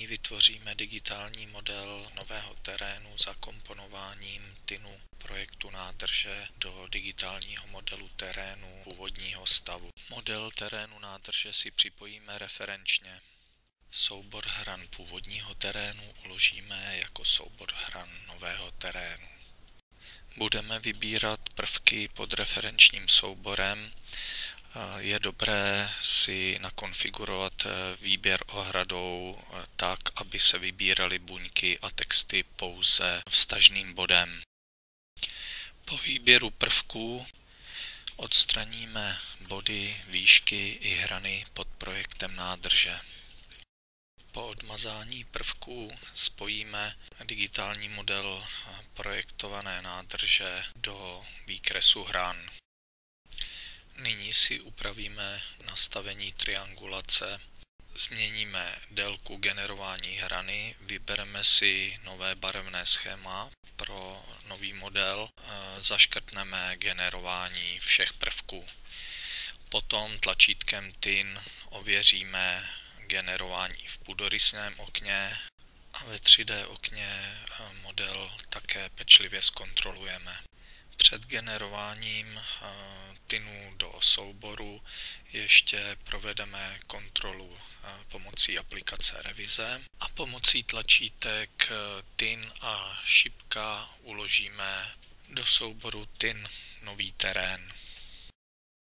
Nyní vytvoříme digitální model nového terénu zakomponováním TINu projektu nádrže do digitálního modelu terénu původního stavu. Model terénu nádrže si připojíme referenčně. Soubor hran původního terénu uložíme jako soubor hran nového terénu. Budeme vybírat prvky pod referenčním souborem. Je dobré si nakonfigurovat eh, výběr ohradou eh, tak, aby se vybíraly buňky a texty pouze vstažným bodem. Po výběru prvků odstraníme body, výšky i hrany pod projektem nádrže. Po odmazání prvků spojíme digitální model projektované nádrže do výkresu hran. Nyní si upravíme nastavení triangulace, změníme délku generování hrany, vybereme si nové barevné schéma pro nový model, zaškrtneme generování všech prvků. Potom tlačítkem TIN ověříme generování v půdorysném okně a ve 3D okně model také pečlivě zkontrolujeme. Před generováním tinu do souboru ještě provedeme kontrolu pomocí aplikace Revize a pomocí tlačítek TIN a šipka uložíme do souboru TIN nový terén.